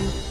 you.